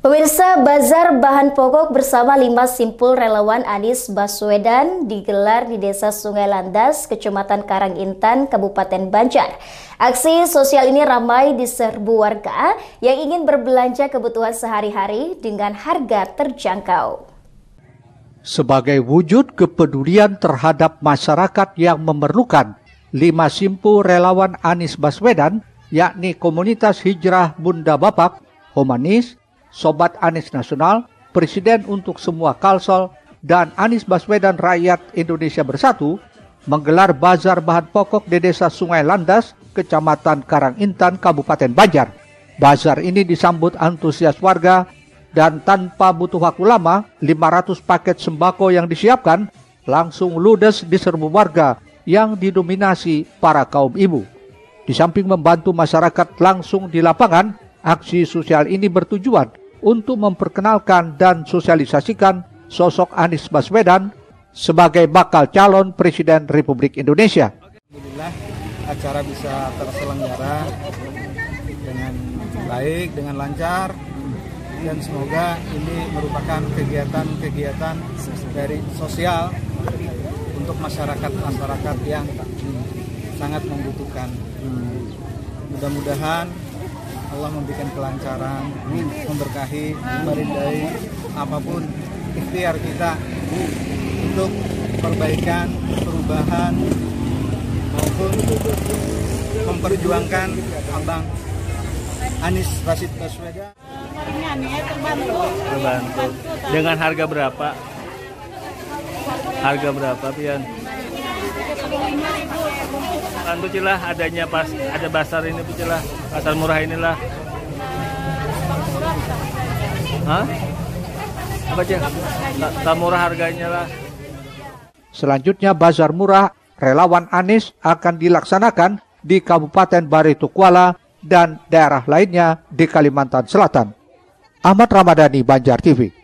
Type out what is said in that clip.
Pemirsa Bazar Bahan Pokok bersama lima simpul relawan Anies Baswedan digelar di Desa Sungai Landas, Kecamatan Karangintan, Kabupaten Banjar. Aksi sosial ini ramai diserbu warga yang ingin berbelanja kebutuhan sehari-hari dengan harga terjangkau. Sebagai wujud kepedulian terhadap masyarakat yang memerlukan, lima simpul relawan Anies Baswedan, yakni Komunitas Hijrah Bunda Bapak, Humanis, Sobat Anies Nasional, Presiden untuk semua Kalsel, dan Anies Baswedan Rakyat Indonesia Bersatu menggelar bazar bahan pokok di Desa Sungai Landas, Kecamatan Karangintan, Kabupaten Banjar. Bazar ini disambut antusias warga dan tanpa butuh waktu lama, 500 paket sembako yang disiapkan langsung ludes diserbu warga yang didominasi para kaum ibu. Di samping membantu masyarakat langsung di lapangan, aksi sosial ini bertujuan untuk memperkenalkan dan sosialisasikan sosok Anies Baswedan sebagai bakal calon Presiden Republik Indonesia. Alhamdulillah acara bisa terselenggara dengan baik, dengan lancar dan semoga ini merupakan kegiatan-kegiatan dari sosial untuk masyarakat masyarakat yang sangat membutuhkan. Mudah-mudahan Allah memberikan kelancaran, memberkahi, merindai apa pun ikhtiar kita untuk perbaikan, perubahan maupun memperjuangkan Abang Anies Rashid Baswedan. Terbantu. Dengan harga berapa? Harga berapa, Pian? Bantu cilah adanya pas ada pasar ini cilah pasar murah inilah. Hah? Apa cek? Tak murah harganya lah. Selanjutnya bazar murah relawan Anies akan dilaksanakan di Kabupaten Baritukwala dan daerah lainnya di Kalimantan Selatan. Ahmad Ramadhani, Banjar TV.